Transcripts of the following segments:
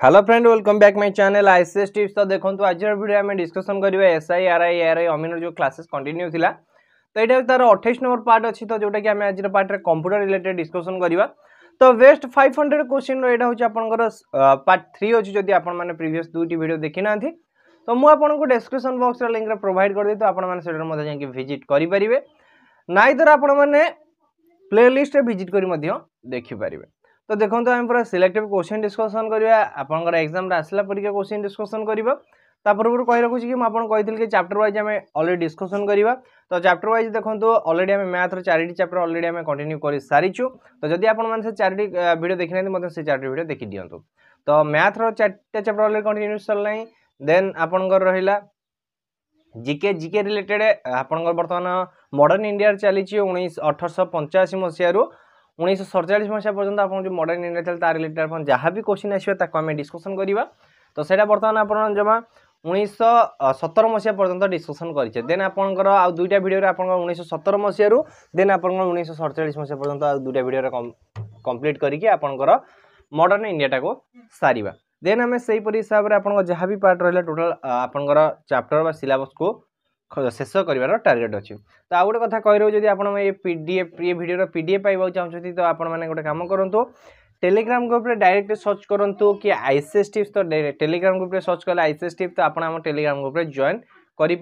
Hello friend welcome back my channel ICS tips तो देखो आज वीडियो आम डिस्कसन करवा एसआई आरआई आरआई अमीन जो क्लासेस कंटिन्यू थिला। तो यहाँ तार अठाईस नंबर पार्ट अच्छी तो जोटा कि आम आज पार्ट कंप्यूटर रिलेटेड डिस्कसन करवा। तो बेस्ट फाइव हंड्रेड क्वेश्चन यहाँ हूँ आपंकर पार्ट थ्री अच्छी जदि आपने प्रिवियस दुईट वीडियो देखी ना तो मुझे डेस्क्रिप्सन बक्स लिंक प्रोभाइड कर तो आपने भिजिट करेंगे नाई द्वारा आपने प्ले लिस्ट भिजिट कर देखिपारे तो देखो आम पूरा सिलेक्टिव क्वेश्चन डिस्कसन करवा आपंकर एग्ज़ाम आसला परीक्षा क्वेश्चन डिस्कसन करवा पूर्व कही रखुच्छी कि मुझे कि चैप्टर वाइज आम अलरेडी डिस्कसन करवा तो चैप्टर वाइज देखो अलरेडी आम मैथ्र चारिटी चैप्टर अलरेडी आम कंटिन्यू कर सारीचु तो जदि आपने चारिटी भिड देखी ना से चारिटी भिड देखी दिंतु तो मैथ्र चार्टे चैप्टर अलरेडी कंटिन्यू सरला देन आपंकर रहा जिके जिके रिलेटेड आपंकर बर्तमान मॉडर्न इंडिया चली अठरश पंचाशी मसीह ଉଣେଇଶହ ସଡ଼ଚାଳିଶ ମସିହା ପର୍ଯ୍ୟନ୍ତ ଆପଣଙ୍କୁ ଯେଉଁ ମଡ଼ର୍ଣ୍ଣ ଇଣ୍ଡିଆ ଥିଲା ତା ରିଲେଟେଡ଼ ଆପଣ ଯାହା ବି କୋଶ୍ଚିନ୍ ଆସିବ ତାକୁ ଆମେ ଡିସ୍କସନ୍ କରିବା ତ ସେଇଟା ବର୍ତ୍ତମାନ ଆପଣ ଜମା ଉଣେଇଶହ ସତର ମସିହା ପର୍ଯ୍ୟନ୍ତ ଡିସ୍କସନ୍ କରିଛେ ଦେନ୍ ଆପଣଙ୍କର ଆଉ ଦୁଇଟା ଭିଡ଼ିଓରେ ଆପଣଙ୍କର ଉଣେଇଶହ ସତର ମସିହାରୁ ଦେନ୍ ଆପଣଙ୍କର ଉଣେଇଶହ ସଡ଼ଚାଳିଶ ମସିହା ପର୍ଯ୍ୟନ୍ତ ଆଉ ଦୁଇଟା ଭିଡ଼ିଓରେ କମ୍ପ୍ଲିଟ୍ କରିକି ଆପଣଙ୍କର ମଡ଼ର୍ଣ୍ଣ ଇଣ୍ଡିଆଟାକୁ ସାରିବା ଦେନ୍ ଆମେ ସେହିପରି ହିସାବରେ ଆପଣଙ୍କ ଯାହା ବି ପାର୍ଟ ରହିଲା ଟୋଟାଲ୍ ଆପଣଙ୍କର ଚାପ୍ଟର ବା ସିଲାବସ୍କୁ ଶେଷ କରିବାର ଟାର୍ଗେଟ୍ ଅଛି। ତ ଆଉ ଗୋଟେ କଥା କହିଦେଉ ଯଦି ଆପଣ ଏ ପି ଡି ଏଫ୍ ଏ ଭିଡ଼ିଓର ପି ଡି ଏଫ୍ ପାଇବାକୁ ଚାହୁଁଛନ୍ତି ତ ଆପଣମାନେ ଗୋଟେ କାମ କରନ୍ତୁ। টেলিগ্রাম গ্রুপে ডাইরেক্ট সর্চ করতু কি আইসিএস টিপস তো টেলিগ্রাম গ্রুপে সর্চ কলে আইসিএস টিপস তো আপনার আমার টেলিগ্রাম গ্রুপে জয়েন করে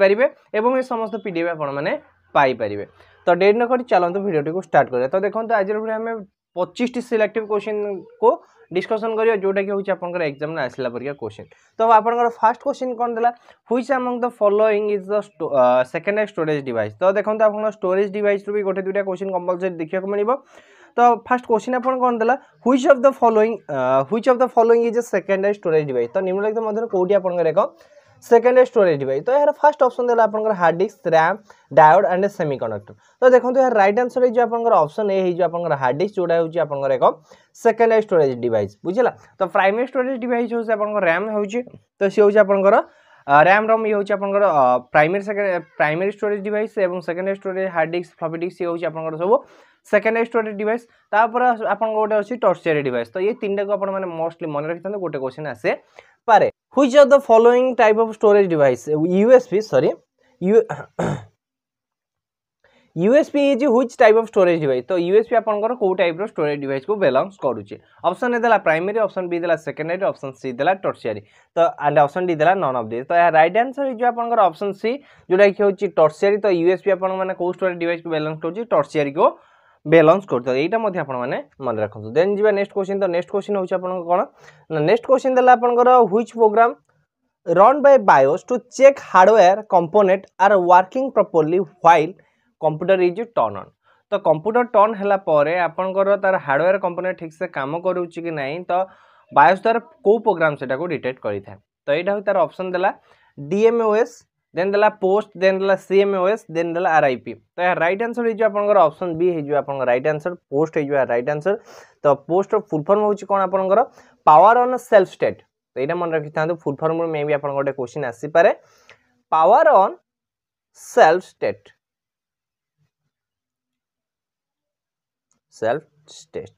এবং এই সমস্ত পিডিএফ আপনার মানে পাইপারে তো ডেট নকরি চালু ভিডিওটি স্টার্ট করা তো দেখুন আজ ভিডিও আমি পঁচিশটি সিলেক্টিভ কোশ্চিন কু ডিসকসন করা যেটা কি হচ্ছে আপনার এক্সাম আসলা পরিকা কোশ্চিন তো আপনার ফার্স্ট কোশ্চিন কম লা which among the following is the second storage device তো দেখুন আপনার স্টোরেজ ডিভাইস রু গোটে দুইটা কোশ্চিন কম্পলসরি দেখা মিলব তো ফার্স্ট কোশ্চিন আপনার কম লা which of the following which of the following is a secondary storage device তো নিম্নলিখিত মধ্যে কোটি আপনার এক स्टोरेज डिवाइस तो यार फास्ट ऑप्शन देला आपनकर hard disk RAM diode and semiconductor तो देखो यार राइट आंसर है जो आपनकर ऑप्शन ए है, जो आपनकर हार्ड डिस्क जोड़ा होची आपनकर एक सेकेंड स्टोरेज डिवाइस बुझला? तो प्राइमरी स्टोरेज डिवाइस आपनकर रैम होची तो सी होची आपनकर रैम रम ये होची आपनकर primary second primary storage device एवं second storage hard disk floppy disk ये होची आपनकर सब सेकेंड स्टोरेज डिवाइस तापर आपन गोटे अछि टर्शियरी डिवाइस तो ये तीनटा को आपण माने मोस्टली मन रखिथांते गोटे क्वेश्चन आसे पारे which of the following type of storage device? Usb sorry. U USB is which type of तो USB आपनकर को टाइप स्टोरेज डिवाइस को बिलोंग्स करूचे। ऑप्शन ए देला प्राइमरी ऑप्शन बी देला सेकेंडरी ऑप्शन सी देला टर्शियरी तो एंड ऑप्शन डी देला नन ऑफ़ दिस तो या राइट आंसर जो आपनकर ऑप्शन सी जोटा कि होची टर्शियरी तो USB आपन माने स्टोरेज डिवाइस को बिलोंग्स करूची? टर्शियरी को ব্যালেন্স করতে এইটা মধ্যে আপনার মনে রাখতু দেন যা নেক্সট কোশ্চিন তো নেক্সট কোশ্চিন হচ্ছে আপনার কোণ না নেক্সট কোশ্চিন দেলা আপনার which program run by BIOS to check hardware component are working properly while computer is turned on. তো কম্পুটর টর্ন হেলা পরে আপনার তার হার্ডওয়্যার কম্পোনেন্ট ঠিকসে কাম করুচি কি নাই তো বায়োস দ্বারা কেউ প্রোগ্রাম সেটা ডিটেক্ট করে থাকে তো এইটা হচ্ছে তার অপশন দেলা ডিএমওএস देन देला पोस्ट देन देला सीएमओएस देन देला आरआईपी तो यार राइट आंसर हो आपनकर ऑप्शन बी हो आपनकर राइट आंसर पोस्ट हो राइट आंसर तो पोस्ट फुल फॉर्म होची कोन आपनकर पावर ऑन सेल्फ स्टेट तो यहाँ मन रखि था फुल फॉर्म मे भी आपन गोटे क्वेश्चन आसी पारे. Power on self state self state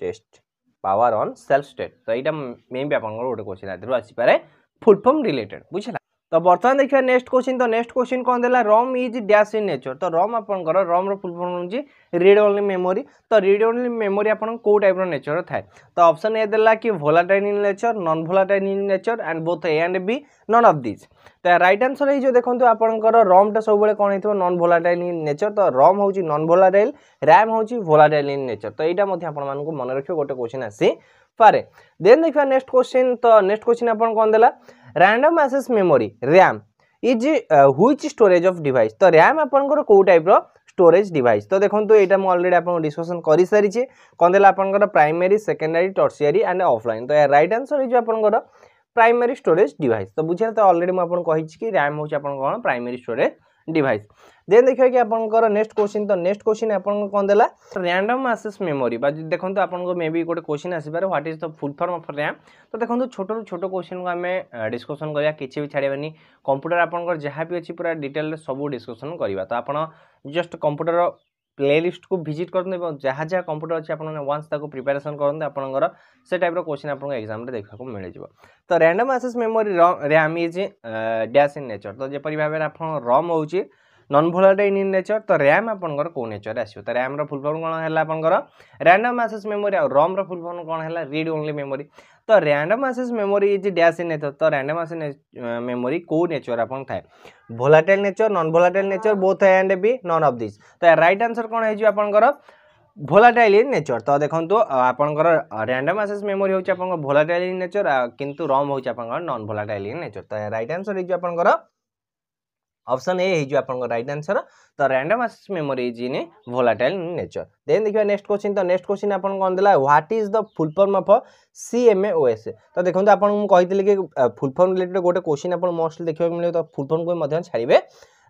test power on self state तो यहाँ मे भी आपन गोटे क्वेश्चन आदि आसी पारे. फुल फॉर्म रिलेटेड बुझला ତ ବର୍ତ୍ତମାନ ଦେଖିବା ନେକ୍ସଟ କୋଶ୍ଚିନ୍ ତ ନେକ୍ସଟ କୋଶ୍ଚିନ୍ କ'ଣ ଦେଲା ROM is dash in nature ତ ରମ୍ ଆପଣଙ୍କର ରମ୍ର ଫୁଲ୍ ଫର୍ମ ହେଉଛି ରିଡ୍ ଓନ୍ଲି ମେମୋରି ତ ରିଡ୍ ଓନ୍ଲି ମେମୋରି ଆପଣଙ୍କ କେଉଁ ଟାଇପ୍ର ନେଚର୍ ଥାଏ ତ ଅପସନ୍ ଏ ଦେଲା କି volatile in nature non volatile in nature and both A and B none of these ତ ରାଇଟ୍ ଆନ୍ସର୍ ହେଇଯିବ ଦେଖନ୍ତୁ ଆପଣଙ୍କର ରମ୍ଟା ସବୁବେଳେ କ'ଣ ହେଇଥିବ ନନ୍ ଭୋଲାଟାଇଲ୍ ଇନ୍ ନେଚର୍ ତ ରମ୍ ହେଉଛି ନନ୍ ଭୋଲାଟାଇଲ୍ ରାମ୍ ହେଉଛି ଭୋଲାଟାଇଲ୍ ଇନ୍ ନେଚର୍ ତ ଏଇଟା ମଧ୍ୟ ଆପଣମାନଙ୍କୁ ମନେ ରଖିବ ଗୋଟେ କୋଶ୍ଚିନ୍ ଆସି ପାରେ ଦେନ୍ ଦେଖିବା ନେକ୍ସଟ କୋଶ୍ଚିନ୍ ତ ନେକ୍ସଟ କୋଶ୍ଚିନ୍ ଆପଣ କ'ଣ ଦେଲା random access memory RAM is which storage of device ତ ର୍ୟାମ୍ ଆପଣଙ୍କର କେଉଁ ଟାଇପ୍ର ଷ୍ଟୋରେଜ୍ ଡିଭାଇସ୍ ତ ଦେଖନ୍ତୁ ଏଇଟା ମୁଁ ଅଲରେଡ଼ି ଆପଣଙ୍କୁ ଡିସ୍କସନ୍ କରିସାରିଛି କ'ଣ ଦେଲା ଆପଣଙ୍କର primary secondary tertiary and offline ତ ଏହା ରାଇଟ୍ ଆନ୍ସର୍ ହେଇଯିବ ଆପଣଙ୍କର ପ୍ରାଇମେରୀ ଷ୍ଟୋରେଜ୍ ଡିଭାଇସ୍ ତ ବୁଝିଲେ ତ ଅଲରେଡ଼ି ମୁଁ ଆପଣଙ୍କୁ କହିଛି କି ର୍ୟାମ୍ ହେଉଛି ଆପଣଙ୍କର କ'ଣ ପ୍ରାଇମେରୀ ଷ୍ଟୋରେଜ୍ ଡିଭାଇସ୍ ଦେନ୍ ଦେଖିବା କି ଆପଣଙ୍କର ନେକ୍ସଟ କୋଶ୍ଚିନ୍ ତ ନେକ୍ସଟ କୋଶ୍ଚିନ୍ ଆପଣଙ୍କୁ କ'ଣ ଦେଲା ର୍ୟାଣ୍ଡମ୍ ଆସେସ୍ ମେମୋରି ବା ଦେଖନ୍ତୁ ଆପଣଙ୍କ ମେ ବି ଗୋଟେ କୋଶ୍ଚିନ୍ ଆସିପାରେ what is the full form of RAM ତ ଦେଖନ୍ତୁ ଛୋଟରୁ ଛୋଟ କୋଶ୍ଚିନ୍କୁ ଆମେ ଡିସ୍କସନ୍ କରିବା କିଛି ବି ଛାଡ଼ିବାନି କମ୍ପ୍ୟୁଟର ଆପଣଙ୍କର ଯାହା ବି ଅଛି ପୁରା ଡିଟେଲରେ ସବୁ ଡିସ୍କସନ୍ କରିବା ତ ଆପଣ ଜଷ୍ଟ କମ୍ପ୍ୟୁଟର ପ୍ଲେଲିଷ୍ଟକୁ ଭିଜିଟ୍ କରନ୍ତୁ ଏବଂ ଯାହା ଯାହା କମ୍ପ୍ୟୁଟର ଅଛି ଆପଣମାନେ ୱାନ୍ସ ତାକୁ ପ୍ରିପାରେସନ୍ କରନ୍ତୁ ଆପଣଙ୍କର ସେ ଟାଇପ୍ର କୋଶ୍ଚିନ୍ ଆପଣଙ୍କ ଏକ୍ଜାମ୍ରେ ଦେଖିବାକୁ ମିଳିଯିବ ତ random access memory RAM is dash in nature ତ ଯେପରି ଭାବରେ ଆପଣ ରମ୍ ହେଉଛି नन भोलाटाइल इन नेचर तो रैम आप कौ नेचर आसो तो रैम्र फुल फर्म कौन है आपंकर रैंडम आसेस मेमोरी और रम्र फुल फर्म कौन है रिड ओनली मेमोरी तो random access memory is dash in nature तो रैंडम आसेस मेमोरी कौ नेचर आप volatile nature non volatile nature both and B none of this तो रईट आंसर कौन है आप भोलाटाइल इन नेचर तो देखो র্যান্ডম আসেস মেমোরি হচ্ছে আপনার ভোলাটাইল ইন নেচর কিন্তু রম হচ্ছে আপনার নন ভোলাটাইল ইন নেচর তো রাইট আনসর হচ্ছে আপনার অপশন ए ହେଇଯିବ ଆପଣଙ୍କ ରାଇଟ୍ ଆନ୍ସର ତ random access memory is in volatile nature then ଦେଖିବା ନେକ୍ସଟ କ୍ୱେଶ୍ଚିନ୍ ତ ନେକ୍ସଟ କ୍ୱେଶ୍ଚିନ୍ ଆପଣଙ୍କୁ କ'ଣ ଦେଲା what is the full form of CMOS ତ ଦେଖନ୍ତୁ ଆପଣଙ୍କୁ ମୁଁ କହିଥିଲି କି ଫୁଲ୍ ଫର୍ମ ରିଲେଟେଡ୍ ଗୋଟେ କ୍ୱେଶ୍ଚିନ୍ ଆପଣ ମୋଷ୍ଟଲି ଦେଖିବାକୁ ମିଳିବ ତ ଫୁଲ୍ ଫର୍ମକୁ ମଧ୍ୟ ଛାଡ଼ିବେ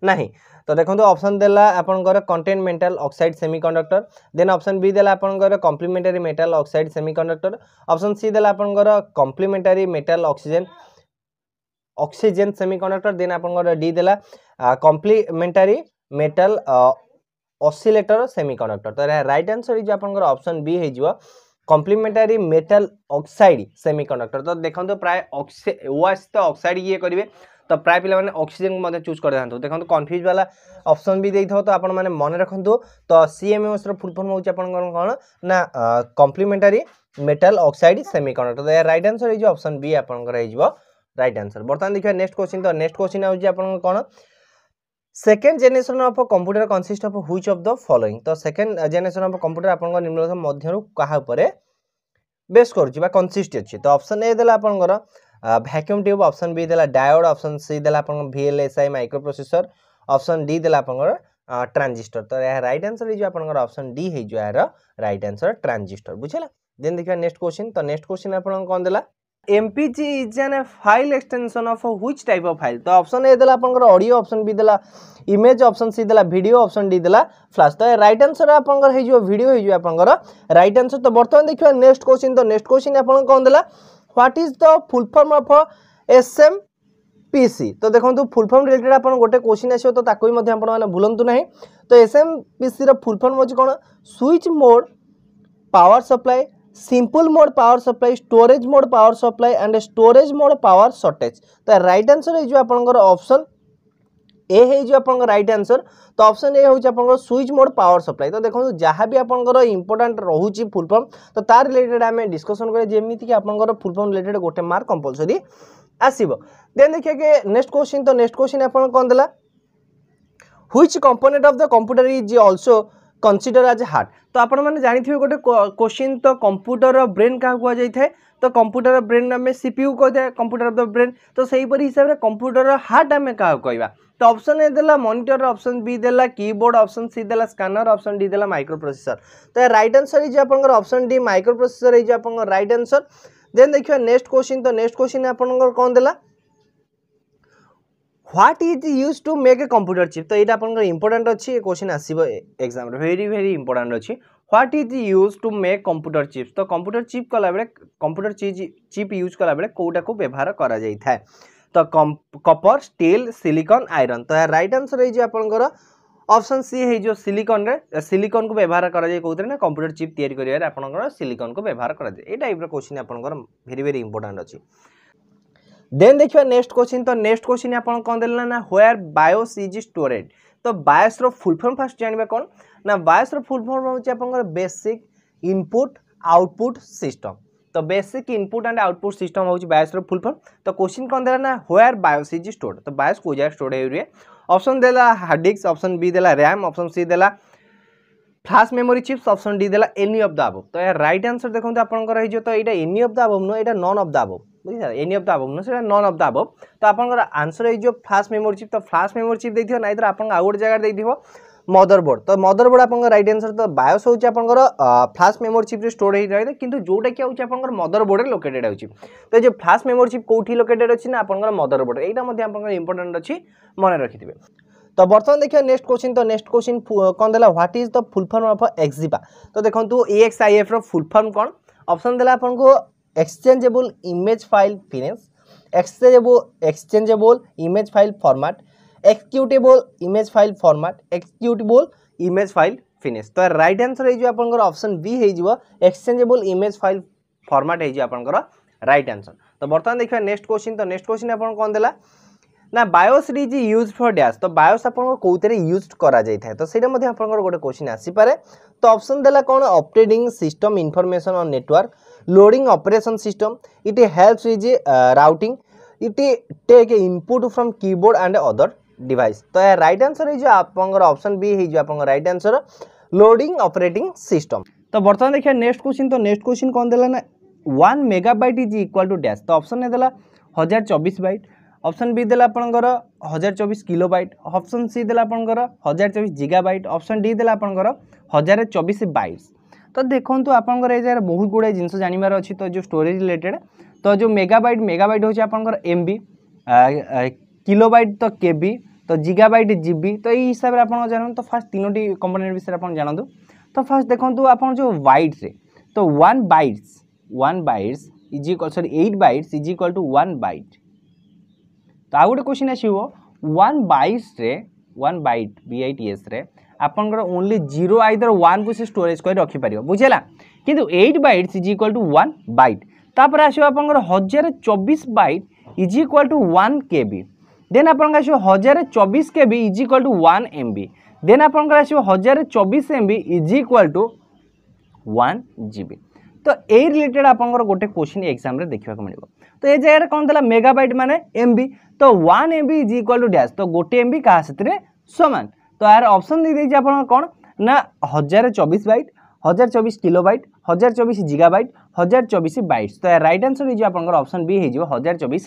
ନାହିଁ ତ ଦେଖନ୍ତୁ ଅପସନ୍ ଦେଲା ଆପଣଙ୍କର continental oxide semiconductor then option B ଦେଲା ଆପଣଙ୍କର complementary metal oxide semiconductor option C ଦେଲା ଆପଣଙ୍କର complementary metal oxygen oxygen semiconductor then ଆପଣଙ୍କର ଡି ଦେଲା कम्प्लीमेंटारी मेटाल ऑसिलेटर सेमिकंडक्टर तो राइट आंसर हो आपंकर ऑप्शन बी हो कम्प्लीमेटारी मेटाल ऑक्साइड सेमिकंडक्टर तो देखो प्राय ओआ तो ऑक्साइड ये करेंगे तो प्राय पे अक्सीजेन को चूज़ कर देखो देखो कन्फ्यूज़ वाला ऑप्शन भी देव तो आप मन रखु तो सीएमएस फुल फर्म हूँ कम्प्लीमेटारी ना मेटाल ऑक्साइड सेमिकंडक्टर तो यह रईट आंसर हो ऑप्शन बी आप रईट आंसर बर्तमान देखिए नेक्स्ट क्वेश्चन तो नेक्स्ट क्वेश्चन आज आप कौन second generation of computer consist of which of the following ତ ସେକେଣ୍ଡ ଜେନେରେସନ୍ ଅଫ୍ କମ୍ପ୍ୟୁଟର ଆପଣଙ୍କ ନିମ୍ନଲିଖିତ ମଧ୍ୟରୁ କାହା ଉପରେ ବେସ୍ କରୁଛି ବା କନସିଷ୍ଟ ଅଛି ତ ଅପସନ୍ ଏ ଦେଲା ଆପଣଙ୍କର ଭ୍ୟାକ୍ୟୁମ୍ ଟ୍ୟୁବ୍ ଅପସନ୍ ବି ଦେଲା ଡାୟୋଡ୍ ଅପସନ୍ ସି ଦେଲା ଆପଣଙ୍କ VLSI microprocessor option D ଦେଲା ଆପଣଙ୍କର ଟ୍ରାଞ୍ଜିଷ୍ଟର ତ ଏହା ରାଇଟ୍ ଆନ୍ସର୍ ହେଇଯିବ ଆପଣଙ୍କର ଅପସନ୍ ଡି ହେଇଯିବ ଏହାର ରାଇଟ୍ ଆନ୍ସର୍ ଟ୍ରାଞ୍ଜିଷ୍ଟର ବୁଝିଲା ଦେନ୍ ଦେଖିବା ନେକ୍ସଟ କୋଶ୍ଚିନ୍ ତ ନେକ୍ସଟ କୋଶ୍ଚିନ୍ ଆପଣଙ୍କ କ'ଣ ଦେଲା क्वेश्चन आपन कोन देला MPG is an file extension of a which type of file तो ऑप्शन ए देला आपनकर ऑडियो ऑप्शन बी देला इमेज ऑप्शन सी देला वीडियो ऑप्शन डी देला फ्लैश तो राइट आंसर आपनकर हे जो वीडियो हे जो आपनकर राइट आंसर तो वर्तमान देखियो नेक्स्ट क्वेश्चन तो नेक्स्ट क्वेश्चन आपन कोन देला what is the full form of SM PC तो देखो फुल फर्म रिलेटेड आप गोटे क्वेश्चन आसो तो ताको भी आपने भूलु ना तो S M P C full form हो कौन switch mode power supply simple mode power supply storage mode power supply and storage mode power storage तो रईट आंसर हो ऑप्शन ए हो रईट आंसर तो ऑप्शन ए हूँ switch mode power supply तो देखो जहाँ भी आपर इंपोर्टाट रोचे फुल फर्म तो तार रिलेटेड आम डिस्कसन करें जमीक आप फुल फर्म रिलेटेड गोटे मार्क कंपलसरी आसब देन देखिए कि नेक्स्ट क्वेश्चन तो नेक्स्ट क्वेश्चन आप कौन देला which component of the computer is also तो आपण मैंने जानी गोटे क्वेश्चन तो कंप्यूटर ब्रेन क्या कहुए तो कंप्यूटर ब्रेन आम सीपीयू कही कंप्यूटर अफ द ब्रेन तो सहीपरि हिसाब से कंप्यूटर हार्ट आम क्या कह तो ऑप्शन ए देला मॉनिटर ऑप्शन बी देला कीबोर्ड ऑप्शन सी देला स्कैनर ऑप्शन डी देला माइक्रो प्रोसेसर तो राइट आंसर है आपंकर ऑप्शन डी माइक्रो प्रोसेसर है आपंकर राइट आंसर देन देखिए नेक्स्ट क्वेश्चन तो नेक्स्ट क्वेश्चन आपंकर कौन देला what is use to make a computer chip तो यहाँ आप इंपोर्टाट अच्छी क्वेश्चन आसो एक्जाम भेरी भेरी इंपोर्टाट अच्छी what is use to make computer chips तो कंप्यूटर चिप कला कंप्यूटर चिप यूज़ कला कौटा को व्यवहार करा तो कपर स्टील सिलिकन आयरन तो यार रईट आंसर है आपंकर ऑप्शन सी है जो सिलिकन रे सिलिकन को व्यवहार करा कौन ना कंप्यूटर चिप करिवारे आपंकर सिलिकन को व्यवहार करा जाए टाइप क्वेश्चन आपंकर भेरी भेरी इंपोर्टाट अच्छी देन देखिए नेक्स्ट क्वेश्चन तो नेक्स्ट क्वेश्चन आप कौन देना ना? बायोस इज़ स्टोरेड तो बायोस फुल फर्म फास्ट जानवे कौन? ना बायोस फुल फर्म हो बेसिक इनपुट आउटपुट सिस्टम तो basic input and output system हूँ बायोस फुल फर्म तो क्वेश्चन कौन देला ना? व्वेयर बायोस इज़ स्टोर्ड तो बायोस को जगह स्टोर हो ऑप्शन देला हार्ड डिस्क ऑप्शन बी देला रैम ऑप्शन सी देला flash memory chips option D देला एनी ऑफ़ द अबव तो यार राइट आंसर देखो आपंकर तो एनी ऑफ़ द अबव नुह यहाँ नन ऑफ़ द अबव ବୁଝିଲା ଏନି ଅଫ୍ ଦ ଆବଭ୍ ନୁହଁ ସେଇଟା ନନ୍ ଅଫ୍ ଦ ଆବଭ୍ ତ ଆପଣଙ୍କର ଆନ୍ସର୍ ହେଇଯିବ ଫ୍ଲାସ୍ ମେମୋରି ଚିପ୍ ତ ଫ୍ଲାସ୍ ମେମୋରି ଚିପ୍ ଦେଇଥିବ ନାଇଁ ଆପଣଙ୍କ ଆଉ ଗୋଟେ ଜାଗାରେ ଦେଇଥିବ মদর বোর্ড তো মদর বোর্ড আপনার রাইট আনসর তো বায়োস হচ্ছে আপনার ফ্লাশ মেমোরি চিপ্রে স্টোর হয়ে রয়েছে কিন্তু যেটা কি হচ্ছে আপনার মদর বোর্ডে লোকেটেড হচ্ছে। তো এই যে ফ্লাশ মেমোরি চিপ কোটি লোকেটেড অছি না আপনার মদর বোর্ড এইটা মধ্যে আপনার ইম্পর্টাট অছি মনে রাখিবে তো বর্তমান দেখিবা নেক্সট কোশ্চিন তো নেক্সট কোশ্চিন কোন দেলা what is the full form of EXIF তো দেখুন এএক্সআইএফ র ফুল ফর্ম কোণ অপশন দেলা আপনার exchangeable image file finesse exchangeable exchangeable image file format executable image file format executable image file finesse तो right answer हो option B हो exchangeable image file format हो रईट आंसर तो बर्तमान देखिए नेक्स्ट क्वेश्चन तो नेक्स्ट क्वेश्चन आप कौन देला? ना BIOS is use for dash तो बायोस आप कौते यूज़ कराए तो सही गोटे क्वेश्चन आसीपे तो ऑप्शन देला कौन? Updating system information on network loading operation system it helps with uh, routing it take input from keyboard and other device तो यार right answer है जो आप पंगर option B है जो आप पंगर right answer loading operating system तो बर्तमान देखिए next question तो next question कौन दिला ना one megabyte is equal to dash तो ऑप्शन ए देला हज़ार चौबीस बैट ऑप्शन बी देला आपंकर हज़ार चौबीस किलो बैट ऑप्शन सी देला आपंकर हज़ार चौबीस जिगा बैट ऑप्शन डी देला आपंकर हज़ार चौबीस बैट्स তো দেখন্তু আপনার এই জায়গায় বহুত গুড়ায়ে জিনিস জাণবার অছি তো যে স্টোরেজ রিলেটেড তো যে মেগাবাইট মেগাবাইট হচ্ছে আপনার এমবি কিলোবাইট তো কেবি তো জিগাবাইট জিবি তো এই হিসাবে আপনার জানতু তো ফার্স্ট তিনোটি কম্পোনেন্ট বিষয়ে আপনার জানতু তো ফার্স্ট দেখন্তু আপনার যে ওয়াইট্রে তো one bytes one bytes is equal sorry eight bytes is equal to one byte তো আউ গোটে কোশ্চিন আসব ওয়ান বাইটসরে ওয়ান বাইট বিআইটিএসরে आपंकर ओनली ज़ीरो आईदर वन को स्टोरेज कर रखिपार बुझेगा कितु eight bytes is equal to one byte तापर आस हज़ार चबीस byte is equal to one K B then आप हज़ार चबीस K B is equal to one M B then आप हज़ार चबीस M B is equal to one G तो यही related आप गोटे क्वेश्चन एक्जाम देखा मिले तो ये जगह कौन थी मेगा बैट मैंने एम बी तो one M B is equal to dash तो गोटे एम बी क्या सामान। તો યાર ઓપ્શન દઈ ଦେଇଛି ଆପଣଙ୍କର କ'ଣ ନା ହଜାରେ ଚବିଶ ବାଇଟ୍ ହଜାର ଚବିଶ କିଲୋ ବାଇଟ୍ ହଜାର ଚବିଶ ଜିଗା ବାଇଟ୍ ହଜାର ଚବିଶ ବାଇଟ୍ସ ତ ୟାର ରାଇଟ୍ ଆନ୍ସର୍ ହେଇଯିବ ଆପଣଙ୍କର ଅପସନ୍ ବି ହେଇଯିବ ହଜାର ଚବିଶ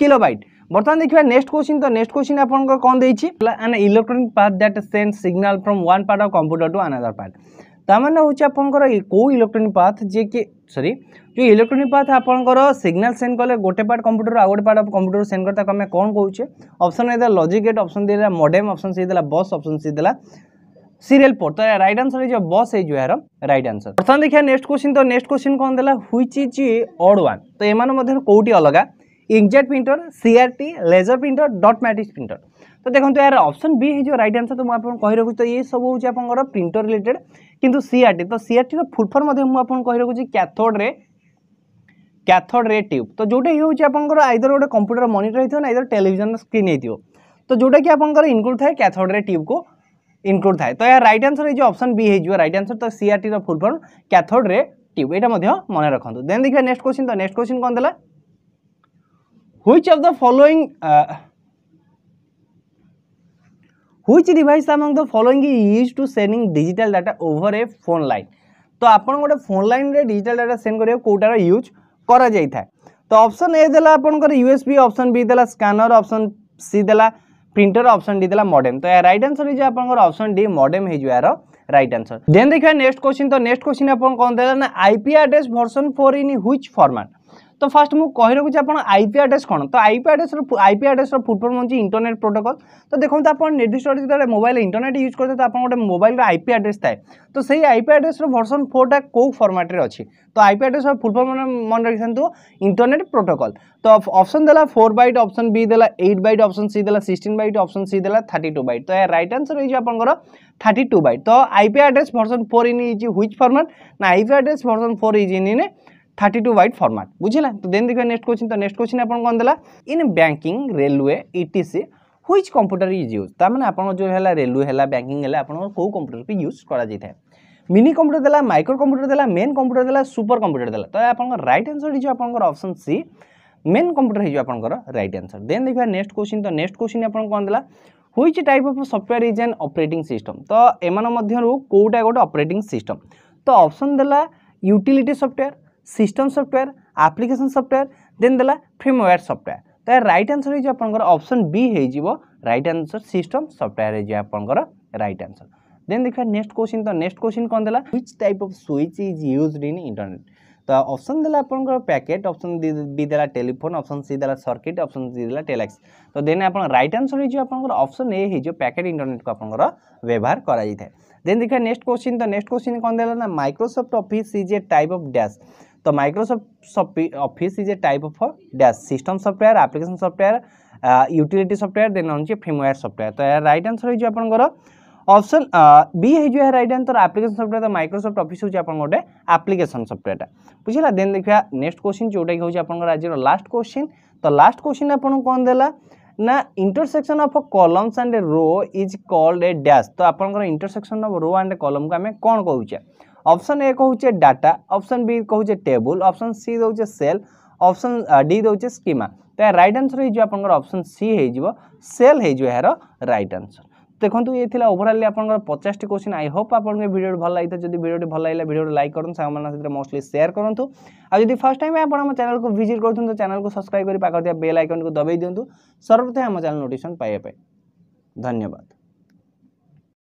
କିଲୋ ବାଇଟ୍ ବର୍ତ୍ତମାନ ଦେଖିବା ନେକ୍ସଟ କ୍ୱେଶ୍ଚିନ୍ ତ ନେକ୍ସଟ କ୍ୱେଶ୍ଚିନ୍ ଆପଣଙ୍କର କ'ଣ ଦେଇଛି an electronic part that send signal from one part of computer to another part कौ इलेक्ट्रोनिक पाथ जी कि सरी जो इलेक्ट्रोनिक पाथ आपंकर सिग्नल सेंड कले गोटे पार्ट कंप्यूटर आ गोटे पार्ट ऑफ कंप्यूटर सेंड करता आम कौन कौचे option A logic gate option D modem option C देला बस ऑप्शन सी देला सीरियल पोर्ट तो राइट आंसर जो बस है जो यार राइट आंसर बर्तमान देखिए नेक्स्ट क्वेश्चन तो नेक्स्ट क्वेश्चन कौन देला व्हिच इज ऑड वन तो एमान मध्य कोटी अलग inkjet printer CRT laser printer dot matrix printer तो देखो यार ऑप्शन बी है जो राइट आंसर तो मुझे कही रखुच्छी तो ये सब हूँ आप प्रिंटर रिलेटेड किंतु सीआरटी तो सीआरटी फुल फर्म मुझे कही रखुच्छी cathode ray cathode ray tube तो जोटा हूँ आप आईदर गोटे कंप्यूटर मनिटर हो आईदर टेलीविज़न स्क्रीन हो तो जोटा कि आप इनक्लूड थाए कैथोड रे ट्यूब को इनक्लूड थाए तो यार रईट आंसर ये ऑप्शन बी हो रईट आंसर तो CRT full form cathode ray tube यहाँ मन रखा देन देखिए नेक्स्ट क्वेश्चन तो नेक्स्ट क्वेश्चन कौन देला? Of the following uh, which device among the following is used to sending digital data a phone line? तो आपण गोटे फ़ोन लाइन रे डिजिटल डाटा सेंड करियो कोटार यूज़ करा था तो ऑप्शन ए देला आपनकर यूएसबी ऑप्शन बी देला स्कैनर ऑप्शन सी देला प्रिंटर ऑप्शन डी देला मॉडेम तो या राइट आंसर जे आपनकर ऑप्शन डी मॉडेम हे जो यार राइट आंसर देन देखिए नेक्स्ट क्वेश्चन तो नेक्स्ट क्वेश्चन आपन कोन देला ना IP address version 4 in which format তো ফার্স্ট মু কহি রাখুছি আপনার আইপি আড্রেস কোণ তো IP address IP address full form হচ্ছে ইন্টরনেট প্রোটোকল তো দেখুন আপনার নির্দিষ্ট যেতে মোবাইল ইন্টরনেট ইউজ করতে তো আপনার গোটে মোবাইলর আইপি আড্রেস থাকে তো সেই আইপি আড্রেসর ভর্সন ফোরটা কেউ ফর্মাটে অছি তো আইপি আড্রেসর ফুলফর্ম মনে রাখিথান্তু ইন্টরনেট প্রোটোকল তো অপশন দেলা ফোর বাইট অপশন বি দেলা এইট বাইট অপশন সি দেলা সিক্সটিন বাইট অপশন সি দেলা থার্টি টু বাইট তো এর রাইট আনসর হয়েছে আপনার থার্টি টু বাইট তো IP address version four in is which format না IP address version four is in in thirty two byte format বুঝলা? তো then দেখবে নেক্সট কোশ্চিন তো নেক্সট কোশ্চিন আপনার কম দেলা? In banking railway ETC which computer is use তার মানে আপনার যে হল রেলওয়ে হল ব্যাঙ্কিং হল, আপনার কেউ কম্পুটরকে ইউজ করা যাই মিনি কম্পুটর দেলা মাইক্রো কম্পুটর দেলা মেন কম্পুটর দেলা সুপর কম্পুটর দেলা। তো আপনার রাইট আনসর হয়েছে আপনার অপসন সি মেন কম্পুটর হয়েছে আপনার রাইট আনসর দেন দেখবা নেক্সট কোশ্চিন তো নেক্সট কোশ্চিন আপনার কম দেলা? Which type of software is an operating system তো এমান মধ্যে কোটা গোটে অপরেটিং সিষ্টম তো option দেলা utility software system software application software then देला फ्रेमवेयर सफ्टवेयर तो रईट आंसर हो आपंकर ऑप्शन बी हो रईट आंसर सिस्टम सफ्टवेयर आपंकर रईट आंसर देन देखा नेक्स्ट क्वेश्चन तो नेक्स्ट क्वेश्चन कौन देला? Which type of switch is used in internet तो ऑप्शन देला आपंकर पैकेट ऑप्शन बी देला टेलीफोन ऑप्शन सी देला सर्किट ऑप्शन सी देला टेलेक्स तो देन आप रईट आंसर हो आपंकर ऑप्शन ए हो पैकेट इंटरनेट को आपंकर व्यवहार करा जाए देन देखा नेक्स्ट क्वेश्चन तो नेक्स्ट क्वेश्चन कौन देला ना? Microsoft is a type of dash तो Microsoft office is a type of dash system software application software utility software then हूँ फ्रेमवेयर सफ्टवेयर तो यार रईट आंसर हो ऑप्शन बी है रईट आंसर आप्लिकेसन सफ्टवेयर तो माइक्रोसफ्ट ऑफ़िस हूँ आप गोटे आप्लिकेसन सफ्टवेयर बुझा देन देखा नेक्स्ट क्वेश्चन जोटा कि हूँ आज लास्ट क्वेश्चन तो लास्ट क्वेश्चन आपको कौन देला ना intersection of columns and row is called a dash तो आपंकर intersection of row and column को कहे ऑप्शन ए कहूचे डाटा ऑप्शन बी कहूचे टेबल ऑप्शन सी दौचे सेल ऑप्शन डी दौचे स्कीमा तो रईट आंसर हो ऑप्शन सी हो सेल हो यार रईट आंसर देखो ये ओभरअली आप पचास क्वेश्चन आई होप आप भिडियो भल लगी जब भिडियो भल लगे भिडियो लाइक करूँ सांग मोस्टली सेयार करूँ आज फ़र्स्ट टाइम आप चैनल को विज़िट करूँ तो चैनल को सब्सक्राइब कर बेल आइकन को दबाई दिंतु सर्वप्रथम आम चैनल नोटिफिकेशन पाइबा धन्यवाद।